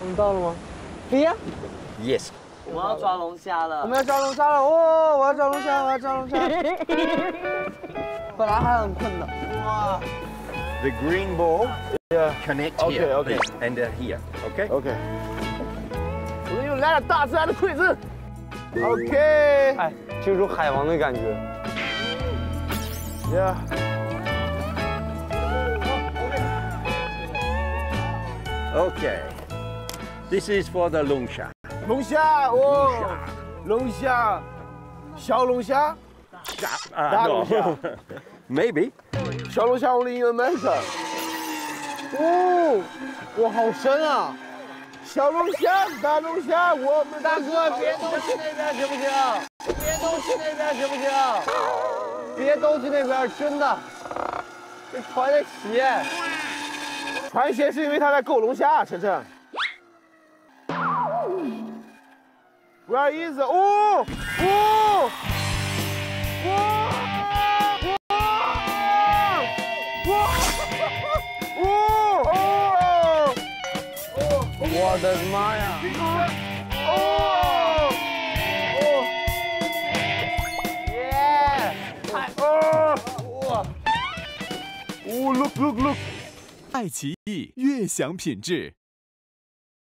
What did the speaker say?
我到了吗？飞呀！Yes。我们要抓龙虾了。我们要抓龙虾了！哦，我要抓龙虾，我要抓龙虾。本来还很困的。哇。The green ball. Yeah. Connect here. Okay. Okay. And here. Okay. Okay. 我们又来了大自然的馈赠。Okay. 哎，就是海王的感觉。Yeah. Okay. This is for the 龙虾。龙虾哦，龙虾，小龙虾，大，龙虾，maybe，小龙虾 only in。哦，哇，好深啊！小龙虾，大龙虾，我们大哥别都去那边行不行？别都去那边行不行？别都去那边，真的，这船得起。穿鞋是因为他在够龙虾，啊晨晨。Where is? 哦哦哦哦哦！我的妈呀！哦哦耶！哦哇！哦，look look look！爱奇艺悦享品质。